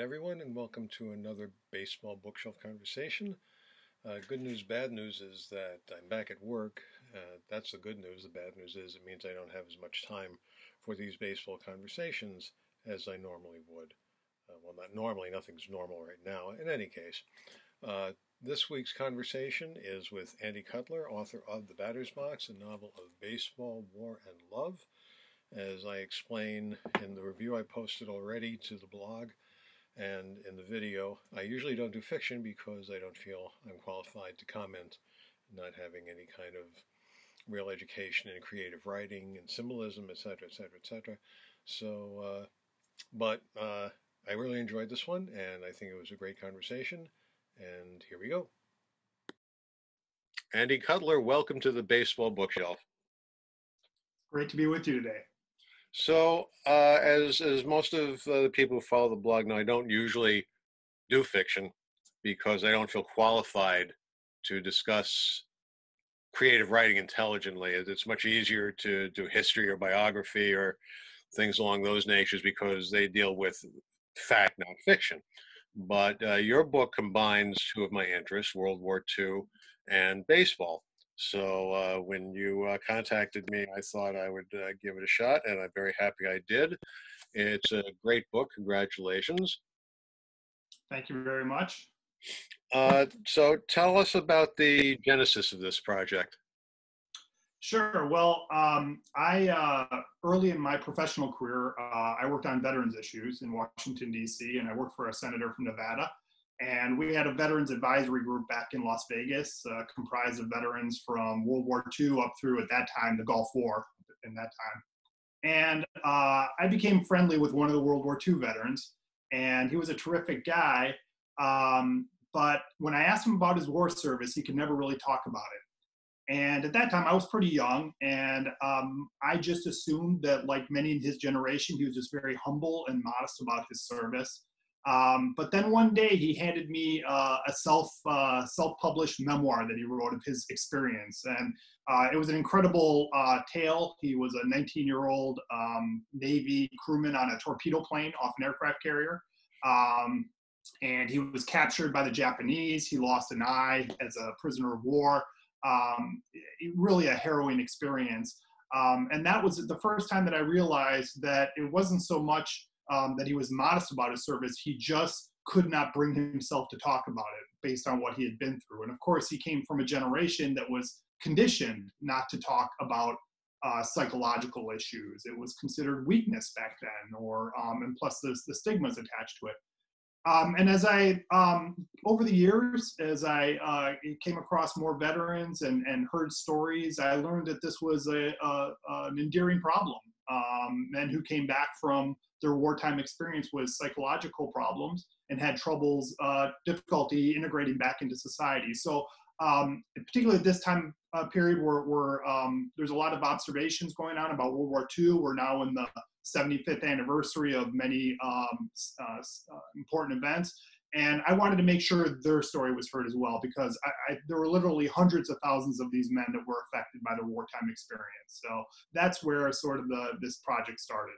Everyone, and welcome to another baseball bookshelf conversation. Uh, good news, bad news is that I'm back at work. Uh, that's the good news. The bad news is it means I don't have as much time for these baseball conversations as I normally would. Uh, well, not normally, nothing's normal right now. In any case, uh, this week's conversation is with Andy Kutler, author of The Batter's Box, a novel of baseball, war, and love. As I explain in the review I posted already to the blog and in the video, I usually don't do fiction because I don't feel I'm qualified to comment, not having any kind of real education in creative writing and symbolism, etc., etc., etc. So, uh, but uh, I really enjoyed this one, and I think it was a great conversation. And here we go. Andy Kutler, welcome to the Baseball Bookshelf. Great to be with you today. So, uh, as as most of the people who follow the blog know, I don't usually do fiction because I don't feel qualified to discuss creative writing intelligently. It's much easier to do history or biography or things along those natures because they deal with fact, not fiction. But uh, your book combines two of my interests: World War II and baseball. So uh, when you uh, contacted me, I thought I would uh, give it a shot, and I'm very happy I did. It's a great book. Congratulations. Thank you very much. Uh, so tell us about the genesis of this project. Sure. Well, um, I uh, early in my professional career, uh, I worked on veterans issues in Washington D.C., and I worked for a senator from Nevada. And we had a veterans advisory group back in Las Vegas, uh, comprised of veterans from World War II up through, at that time, the Gulf War in that time. And uh, I became friendly with one of the World War II veterans, and he was a terrific guy. Um, but when I asked him about his war service, he could never really talk about it. And at that time, I was pretty young, and um, I just assumed that, like many in his generation, he was just very humble and modest about his service. Um, but then one day he handed me uh, a self uh, self published memoir that he wrote of his experience, and uh, it was an incredible uh, tale. He was a 19 year old um, Navy crewman on a torpedo plane off an aircraft carrier, um, and he was captured by the Japanese. He lost an eye as a prisoner of war. Um, really a harrowing experience, um, and that was the first time that I realized that it wasn't so much um, that he was modest about his service. He just could not bring himself to talk about it based on what he had been through. And of course, he came from a generation that was conditioned not to talk about uh, psychological issues. It was considered weakness back then, or um, and plus the, the stigmas attached to it. Um, and as I, um, over the years, as I uh, came across more veterans and, and heard stories, I learned that this was a, a an endearing problem. Um, men who came back from their wartime experience was psychological problems and had troubles, uh, difficulty integrating back into society. So, um, particularly this time uh, period, where, where um, there's a lot of observations going on about World War II. We're now in the 75th anniversary of many um, uh, uh, important events. And I wanted to make sure their story was heard as well because I, I, there were literally hundreds of thousands of these men that were affected by the wartime experience. So that's where sort of the this project started.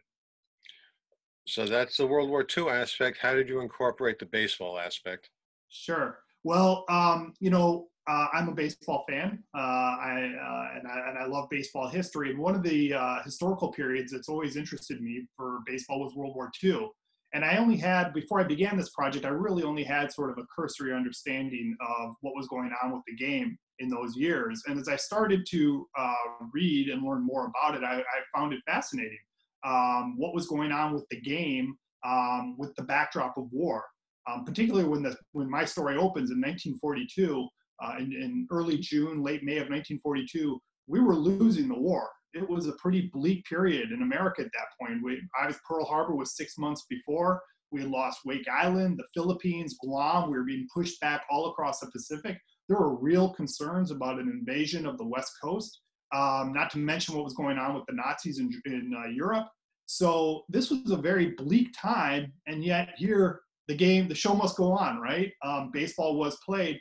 So that's the World War II aspect. How did you incorporate the baseball aspect? Sure. Well, um, you know, uh, I'm a baseball fan, uh, I, uh, and I, and I love baseball history. And one of the uh, historical periods that's always interested me for baseball was World War II. And I only had, before I began this project, I really only had sort of a cursory understanding of what was going on with the game in those years. And as I started to uh, read and learn more about it, I, I found it fascinating um, what was going on with the game um, with the backdrop of war. Um, particularly when the when my story opens in 1942, uh, in, in early June, late May of 1942, we were losing the war. It was a pretty bleak period in America at that point. We, I was Pearl Harbor was six months before. We had lost Wake Island, the Philippines, Guam. We were being pushed back all across the Pacific. There were real concerns about an invasion of the West Coast um, not to mention what was going on with the Nazis in, in uh, Europe. So this was a very bleak time, and yet here the game, the show must go on, right? Um, baseball was played,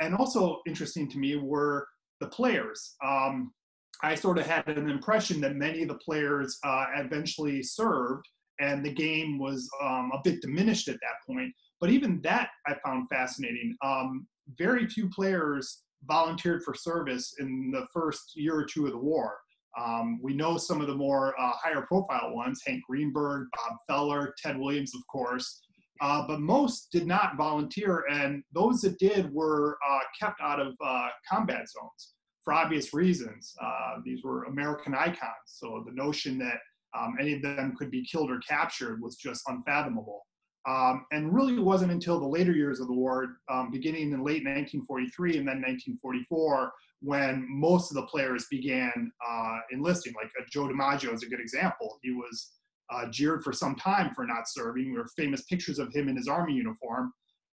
and also interesting to me were the players. Um, I sort of had an impression that many of the players uh, eventually served and the game was um, a bit diminished at that point. But even that I found fascinating. Um, very few players volunteered for service in the first year or two of the war. Um, we know some of the more uh, higher profile ones Hank Greenberg, Bob Feller, Ted Williams, of course. Uh, but most did not volunteer, and those that did were uh, kept out of uh, combat zones for obvious reasons. Uh, these were American icons, so the notion that um, any of them could be killed or captured was just unfathomable. Um, and really wasn't until the later years of the war, um, beginning in late 1943 and then 1944, when most of the players began uh, enlisting. Like uh, Joe DiMaggio is a good example. He was uh, jeered for some time for not serving. There were famous pictures of him in his army uniform.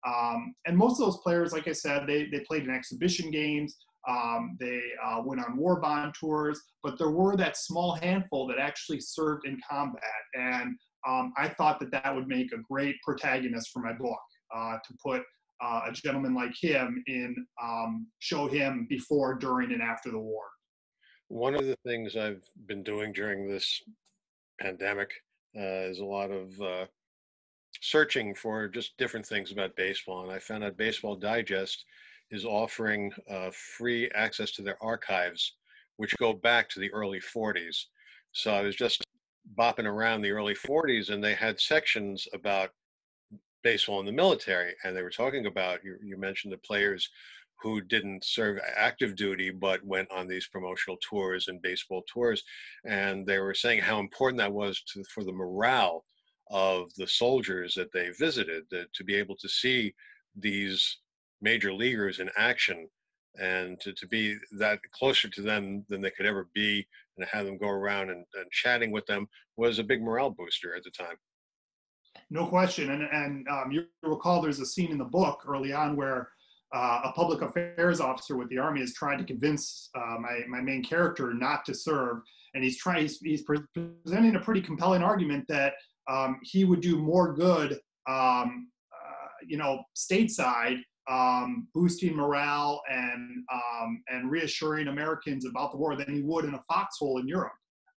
Um, and most of those players, like I said, they, they played in exhibition games. Um, they uh, went on war bond tours, but there were that small handful that actually served in combat. And um, I thought that that would make a great protagonist for my book uh, to put uh, a gentleman like him in, um, show him before, during, and after the war. One of the things I've been doing during this pandemic uh, is a lot of uh, searching for just different things about baseball. And I found out Baseball Digest is offering uh, free access to their archives, which go back to the early 40s. So I was just bopping around the early 40s and they had sections about baseball in the military and they were talking about you, you mentioned the players who didn't serve active duty but went on these promotional tours and baseball tours and they were saying how important that was to, for the morale of the soldiers that they visited that, to be able to see these major leaguers in action and to, to be that closer to them than they could ever be and have them go around and, and chatting with them was a big morale booster at the time. No question. And, and um, you recall there's a scene in the book early on where uh, a public affairs officer with the army is trying to convince uh, my, my main character not to serve. And he's trying, he's, he's presenting a pretty compelling argument that um, he would do more good, um, uh, you know, stateside um, boosting morale and um, and reassuring Americans about the war than he would in a foxhole in Europe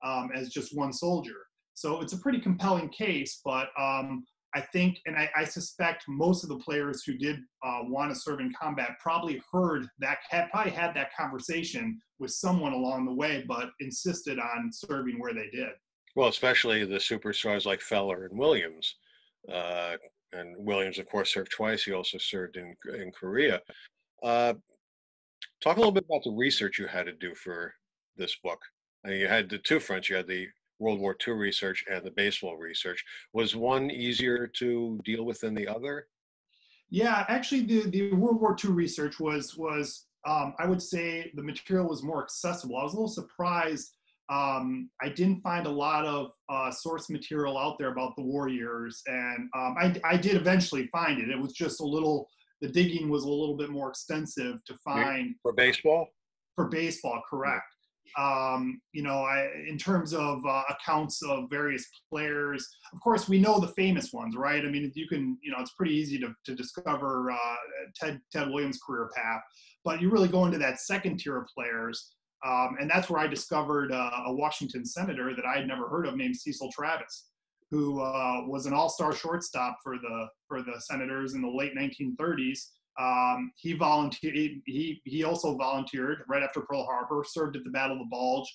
um, as just one soldier. So it's a pretty compelling case, but um, I think, and I, I, suspect most of the players who did uh, want to serve in combat probably heard that, had, probably had that conversation with someone along the way, but insisted on serving where they did. Well, especially the superstars like Feller and Williams. Uh, and Williams, of course, served twice. He also served in in Korea. Uh, talk a little bit about the research you had to do for this book. I mean, you had the two fronts. You had the World War II research and the baseball research. Was one easier to deal with than the other? Yeah, actually, the, the World War II research was was um, I would say the material was more accessible. I was a little surprised um, I didn't find a lot of uh, source material out there about the Warriors, and um, I, I, did eventually find it. It was just a little, the digging was a little bit more extensive to find. For baseball? For baseball, correct. Um, you know, I, in terms of uh, accounts of various players, of course, we know the famous ones, right? I mean, you can, you know, it's pretty easy to, to discover uh, Ted, Ted Williams' career path, but you really go into that second tier of players um, and that's where I discovered uh, a Washington senator that I had never heard of named Cecil Travis, who uh, was an all-star shortstop for the for the Senators in the late 1930s. Um, he volunteered. He he also volunteered right after Pearl Harbor, served at the Battle of the Bulge,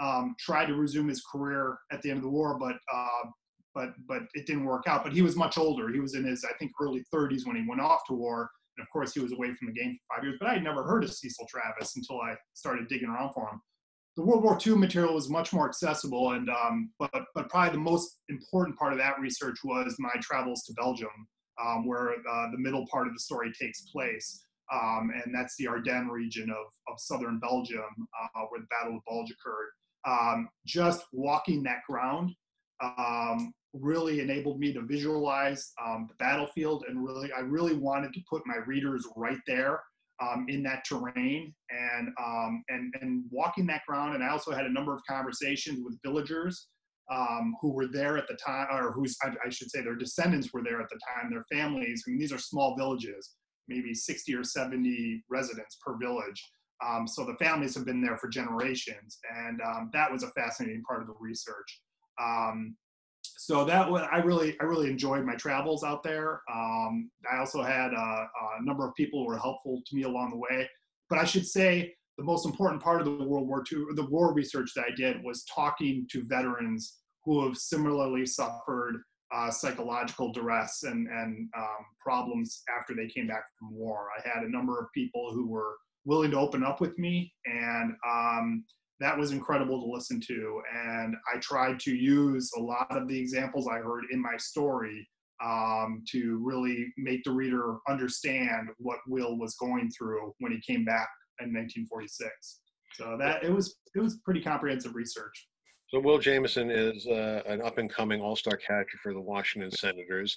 um, tried to resume his career at the end of the war, but uh, but but it didn't work out. But he was much older. He was in his I think early 30s when he went off to war. And of course, he was away from the game for five years, but I had never heard of Cecil Travis until I started digging around for him. The World War II material was much more accessible, and um, but but probably the most important part of that research was my travels to Belgium, um, where uh, the middle part of the story takes place, um, and that's the Ardennes region of of southern Belgium, uh, where the Battle of Bulge occurred. Um, just walking that ground um, really enabled me to visualize um, the battlefield and really i really wanted to put my readers right there um, in that terrain and um, and and walking that ground. And i also had a number of conversations with villagers um, who were there at the time or who's I, I, should say their descendants were there at the time their families. I mean these are small villages maybe 60 or 70 residents per village. Um, so the families have been there for generations. And um, that was a fascinating part of the research. Um, so that was I really I really enjoyed my travels out there. Um, I also had a, a, number of people who were helpful to me along the way. But I should say the most important part of the World War II, the war research that I did was talking to veterans who have similarly suffered uh, psychological duress and, and um, problems after they came back from war. I had a number of people who were willing to open up with me, and um, that was incredible to listen to. And I tried to use a lot of the examples I heard in my story um, to really make the reader understand what Will was going through when he came back in 1946. So that it was it was pretty comprehensive research. So Will Jameson is uh, an up-and-coming all-star catcher for the Washington Senators,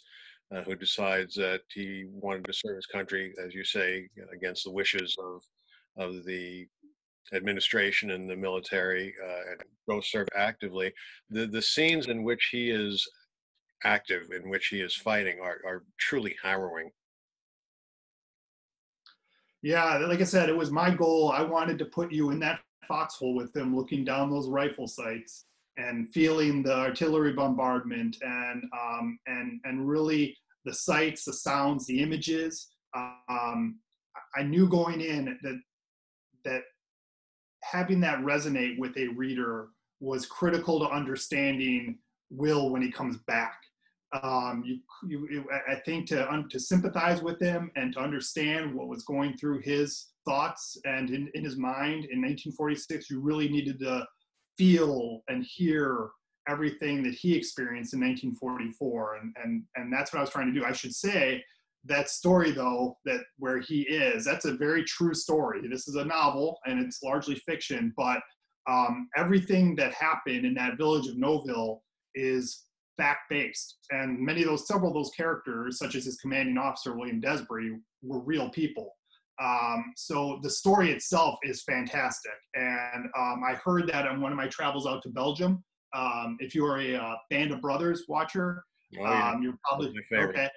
uh, who decides that he wanted to serve his country, as you say, against the wishes of of the administration and the military, uh, and go serve actively. The the scenes in which he is active, in which he is fighting, are are truly harrowing. Yeah, like I said, it was my goal. I wanted to put you in that foxhole with them, looking down those rifle sights and feeling the artillery bombardment and um, and and really the sights, the sounds, the images. Um, I knew going in that that having that resonate with a reader was critical to understanding Will when he comes back um, you, you, I think to to sympathize with him and to understand what was going through his thoughts and in, in his mind in 1946, you really needed to feel and hear everything that he experienced in 1944, and and and that's what I was trying to do. I should say that story though that where he is that's a very true story this is a novel and it's largely fiction but um, everything that happened in that village of noville is fact based. And many of those, several of those characters, such as his commanding officer, William Desobry, were real people. Um, so the story itself is fantastic. And um, I heard that on one of my travels out to Belgium. Um, if you are a uh, Band of Brothers watcher, oh, yeah. Um, you're probably okay.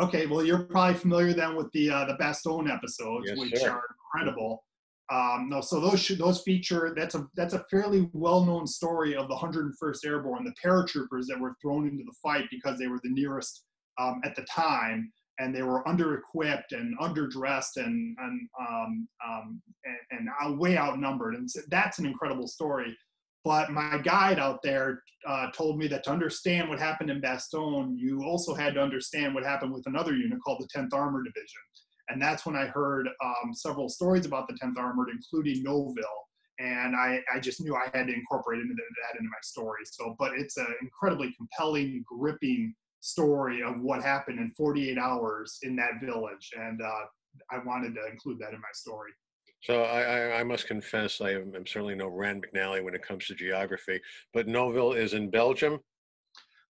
Okay, well, you're probably familiar then with the uh, the Bastogne episodes, yes, which sir. are incredible. Um, no, so those should, those feature that's a that's a fairly well-known story of the 101st Airborne, the paratroopers that were thrown into the fight because they were the nearest um, at the time, and they were under-equipped and underdressed and and um, um and, and way outnumbered, and so that's an incredible story. But my guide out there uh, told me that to understand what happened in Bastogne, you also had to understand what happened with another unit called the 10th Armored Division. And that's when I heard um, several stories about the 10th Armored, including Noville. And I, I just knew I had to incorporate into that into my story. So, but it's an incredibly compelling, gripping story of what happened in 48 hours in that village. And uh, I wanted to include that in my story. So I, I, I, must confess I am I'm certainly no Rand McNally when it comes to geography, but Noville is in Belgium.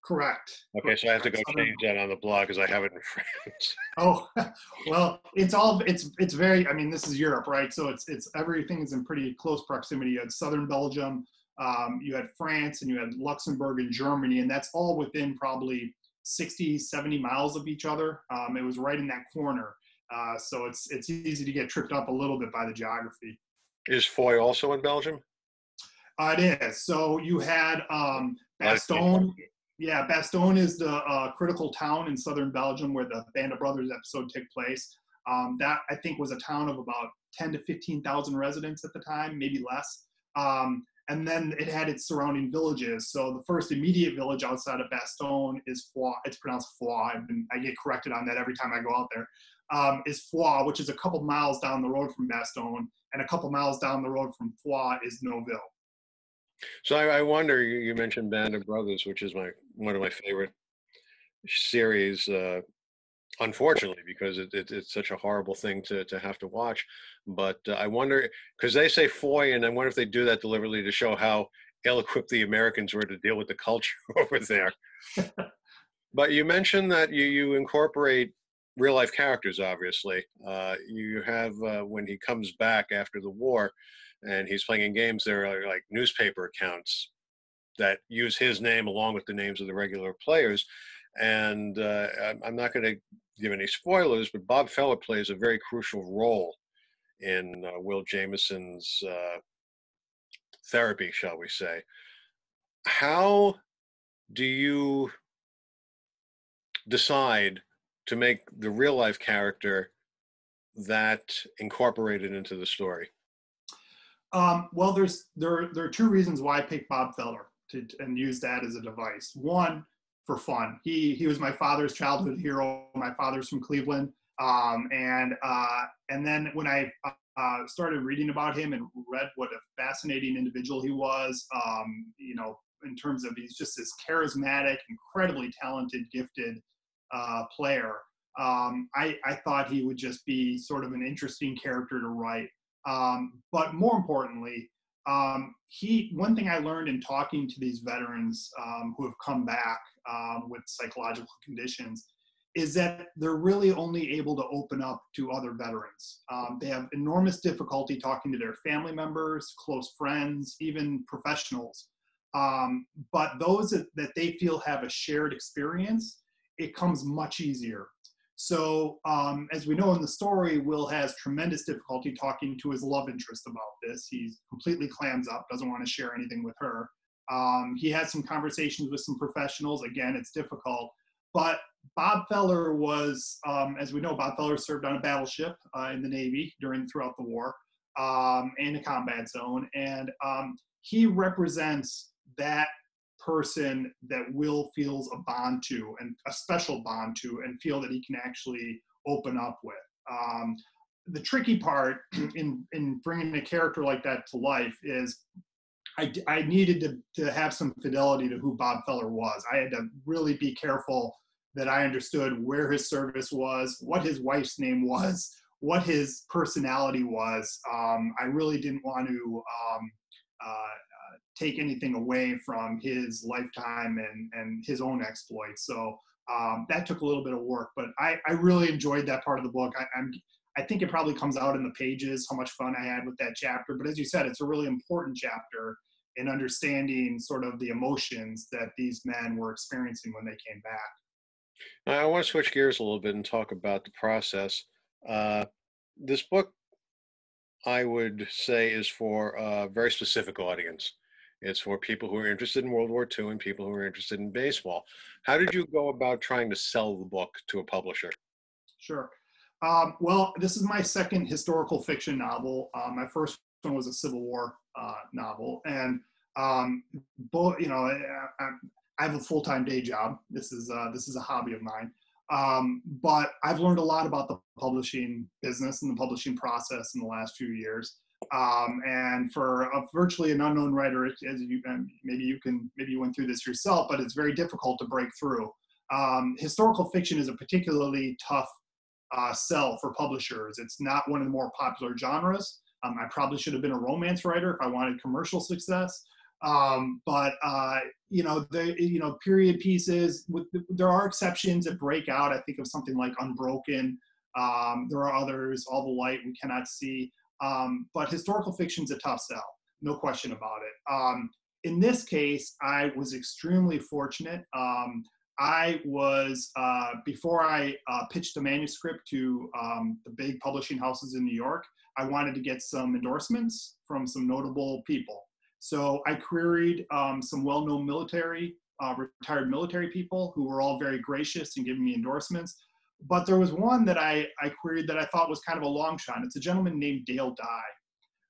Correct. Okay, so I have to go change that on the blog because I have it in France. oh, well, it's all it's it's very. I mean, this is Europe, right? So it's it's everything is in pretty close proximity. You had southern Belgium, um, you had France, and you had Luxembourg and Germany, and that's all within probably 60, 70 miles of each other. Um, it was right in that corner, uh, so it's it's easy to get tripped up a little bit by the geography. Is Foy also in Belgium? Uh, it is. So you had um, Bastogne yeah, Bastogne is the uh, critical town in southern Belgium where the Band of Brothers episode took place. Um, that I think was a town of about 10 to 15,000 residents at the time, maybe less. Um, and then it had its surrounding villages. So the first immediate village outside of Bastogne is Foix. It's pronounced Foix. i get corrected on that every time I go out there. Um, is Foix, which is a couple miles down the road from Bastogne, and a couple miles down the road from Foix is Noville. So I, I wonder. You, you, mentioned Band of Brothers, which is my one of my favorite series. Uh, unfortunately, because it, it, it's such a horrible thing to to have to watch. But uh, I wonder because they say Foy, and I wonder if they do that deliberately to show how ill-equipped the Americans were to deal with the culture over there. but you mentioned that you you incorporate real life characters. Obviously, uh, you have uh, when he comes back after the war and he's playing in games there are like newspaper accounts that use his name along with the names of the regular players and uh, i'm not going to give any spoilers but bob feller plays a very crucial role in uh, will jameson's uh, therapy shall we say how do you decide to make the real life character that incorporated into the story? Um, well, there's there there are two reasons why I picked Bob Feller to, and use that as a device. One, for fun. He he was my father's childhood hero. My father's from Cleveland, um, and uh, and then when I uh, started reading about him and read what a fascinating individual he was, um, you know, in terms of he's just this charismatic, incredibly talented, gifted uh, player. Um, I, I thought he would just be sort of an interesting character to write. Um, but more importantly, um, he one thing I learned in talking to these veterans um, who have come back um, with psychological conditions is that they're really only able to open up to other veterans. Um, they have enormous difficulty talking to their family members, close friends, even professionals. But those that, that they feel have a shared experience, it comes much easier. So, um, as we know in the story, Will has tremendous difficulty talking to his love interest about this. He's completely clams up, doesn't want to share anything with her. Um, he has some conversations with some professionals. Again, it's difficult. But Bob Feller was, um, as we know, Bob Feller served on a battleship uh, in the Navy during throughout the war um, in a combat zone, and um, he represents that person that Will feels a bond to and a special bond to and feel that he can actually open up with. Um, the tricky part in, in bringing a character like that to life is I, I needed to, to have some fidelity to who Bob Feller was. I had to really be careful that I understood where his service was, what his wife's name was, what his personality was. Um, I really didn't want to um, uh, take anything away from his lifetime and, and his own exploits. So um, that took a little bit of work, but I, I really enjoyed that part of the book. I, I'm, I think it probably comes out in the pages how much fun I had with that chapter. But as you said, it's a really important chapter in understanding sort of the emotions that these men were experiencing when they came back. Now, I want to switch gears a little bit and talk about the process. Uh, this book, I would say, is for a very specific audience. It's for people who are interested in World War II and people who are interested in baseball. How did you go about trying to sell the book to a publisher? Sure. Um, well, this is my second historical fiction novel. Uh, my first one was a Civil War uh, novel, and um, both, you know, I, I have a full-time day job. This is uh, this is a hobby of mine. Um, but I've learned a lot about the publishing business and the publishing process in the last few years. Um, and for a virtually an unknown writer, as you maybe you can maybe you went through this yourself, but it's very difficult to break through. Um, historical fiction is a particularly tough uh, sell for publishers. It's not one of the more popular genres. Um, I probably should have been a romance writer if I wanted commercial success. Um, but uh, you know, the you know period pieces. With, there are exceptions that break out. I think of something like Unbroken. Um, there are others. All the light we cannot see. Um, but historical fiction is a tough sell, no question about it. Um, in this case, I was extremely fortunate. Um, I was, uh, before I uh, pitched the manuscript to um, the big publishing houses in New York, I wanted to get some endorsements from some notable people. So I queried um, some well known military, uh, retired military people who were all very gracious in giving me endorsements. But there was one that I, I queried that I thought was kind of a long shot. It's a gentleman named Dale Dye.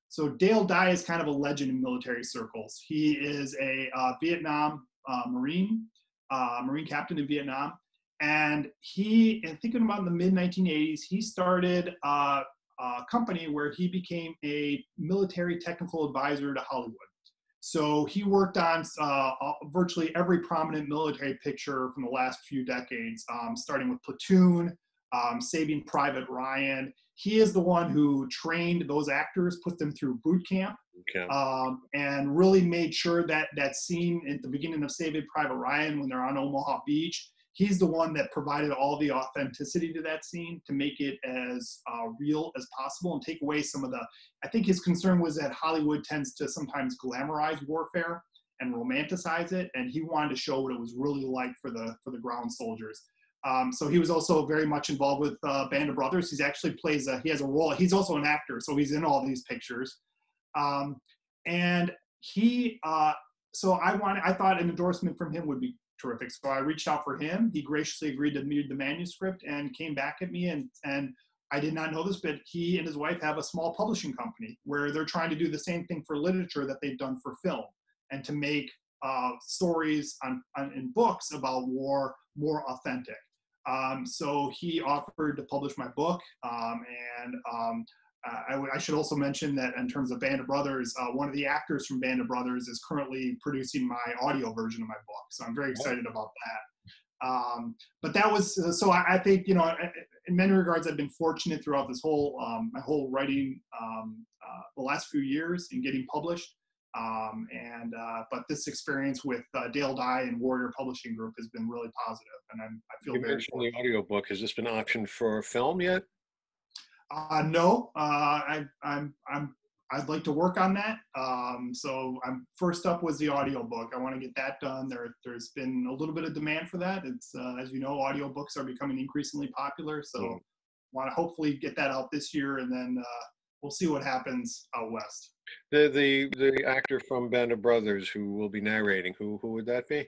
So Dale Dye is kind of a legend in military circles. He is a uh, Vietnam uh, Marine, uh, Marine captain in Vietnam. And he, and thinking about in the mid 1980s, he started uh, a company where he became a military technical advisor to Hollywood. So he worked on uh, virtually every prominent military picture from the last few decades, um, starting with Platoon, um, Saving Private Ryan. He is the one who trained those actors, put them through boot camp, okay. um, and really made sure that that scene at the beginning of Saving Private Ryan, when they're on Omaha Beach, he's the one that provided all the authenticity to that scene to make it as uh, real as possible and take away some of the i think his concern was that hollywood tends to sometimes glamorize warfare and romanticize it and he wanted to show what it was really like for the for the ground soldiers. Um, so he was also very much involved with uh, band of brothers. He's actually plays a, he has a role he's also an actor so he's in all these pictures. Um, and he uh, so i wanted i thought an endorsement from him would be terrific. So I reached out for him. He graciously agreed to read the manuscript and came back at me. And and I did not know this, but he and his wife have a small publishing company where they're trying to do the same thing for literature that they've done for film, and to make uh, stories on, on, in books about war more authentic. Um, so he offered to publish my book, um, and um, uh, I, should also mention that in terms of Band of Brothers, uh, one of the actors from Band of Brothers is currently producing my audio version of my book. So I'm very excited about that. Um, but that was uh, so. I, I, think you know, in many regards, I've been fortunate throughout this whole um, my whole writing um, uh, the last few years in getting published. Um, and uh, but this experience with uh, Dale Dye and Warrior Publishing Group has been really positive, and I'm, I feel you very. mentioned the audiobook. Has this been optioned for film yet? Uh, no, uh, I, I'm I'm I'd like to work on that. Um, so I'm first up was the audiobook. I want to get that done. There there's been a little bit of demand for that. It's uh, as you know, audiobooks are becoming increasingly popular. So mm. want to hopefully get that out this year, and then uh, we'll see what happens out west. The the the actor from Band of Brothers who will be narrating. Who who would that be?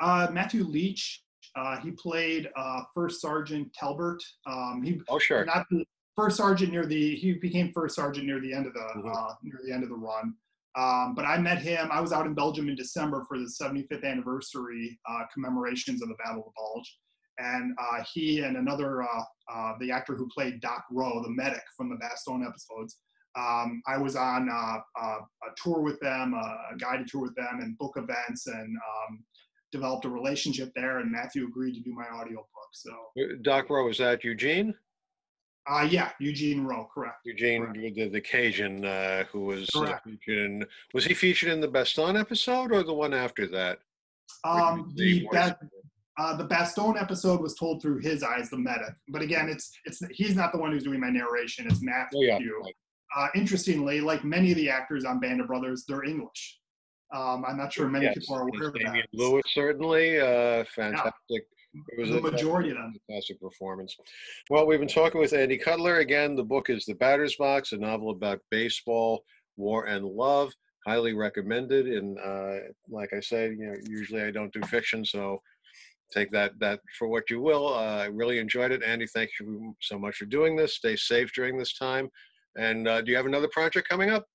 Uh, Matthew Leitch. Uh, he played uh, First Sergeant Talbert. Um, he oh sure. Not the, first sergeant near the he became first sergeant near the end of the mm-hmm. uh, near the end of the run. Um, but I met him. I was out in Belgium in December for the 75th anniversary uh, commemorations of the Battle of the Bulge, and uh, he and another uh, uh, the actor who played Doc Roe, the medic from the Bastogne episodes. Um, I was on uh, a tour with them, a guided tour with them, and book events, and um, developed a relationship there. And Matthew agreed to do my audio book. So Doc Roe was that Eugene? Uh, yeah, Eugene Roe, correct. Eugene, correct. The, the Cajun, uh, who was uh, featured in, was he featured in the Bastogne episode or the one after that? Um, the ba- uh, the Bastogne episode was told through his eyes, the medic. But again, it's it's he's not the one who's doing my narration. It's Matthew. Oh, yeah. Uh, interestingly, like many of the actors on Band of Brothers, they're English. Um, I'm not sure many yes. people are aware of that. Lewis certainly, uh, fantastic. It was the a majority of them. Fantastic performance. Well, we've been talking with Andy Kutler again. The book is The Batter's Box, a novel about baseball, war, and love. Highly recommended. And uh, like I said, you know, usually I don't do fiction, so take that that for what you will. Uh, I really enjoyed it, Andy. Thank you so much for doing this. Stay safe during this time. And uh, do you have another project coming up?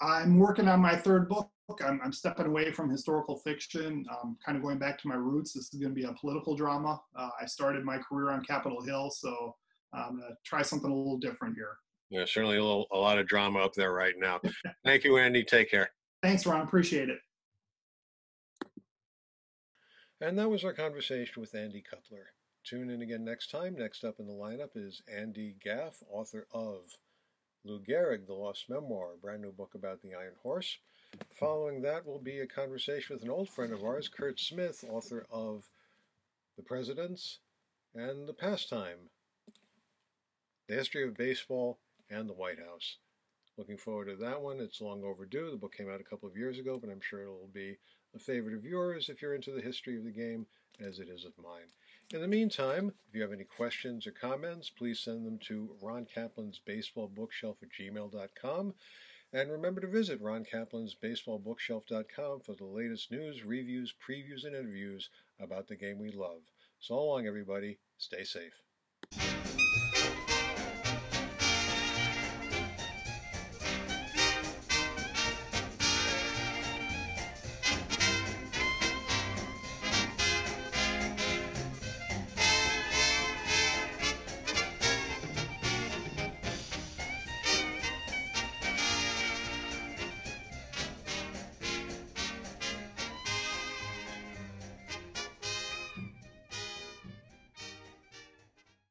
I'm working on my third book. I'm, I'm stepping away from historical fiction, um, kind of going back to my roots. This is going to be a political drama. Uh, I started my career on Capitol Hill, so I'm going to try something a little different here. Yeah, certainly a, little, a lot of drama up there right now. Thank you, Andy. Take care. Thanks, Ron. Appreciate it. And that was our conversation with Andy Kutler. Tune in again next time. Next up in the lineup is Andy Gaff, author of Lou Gehrig, The Lost Memoir, a brand new book about the Iron Horse. Following that will be a conversation with an old friend of ours, Curt Smith, author of The Presidents and The Pastime, The History of Baseball and the White House. Looking forward to that one. It's long overdue. The book came out a couple of years ago, but I'm sure it'll be a favorite of yours if you're into the history of the game, as it is of mine. In the meantime, if you have any questions or comments, please send them to Ron Kaplan's Baseball Bookshelf at gmail.com. And remember to visit Ron Kaplan's BaseballBookshelf.com for the latest news, reviews, previews, and interviews about the game we love. So long, everybody. Stay safe.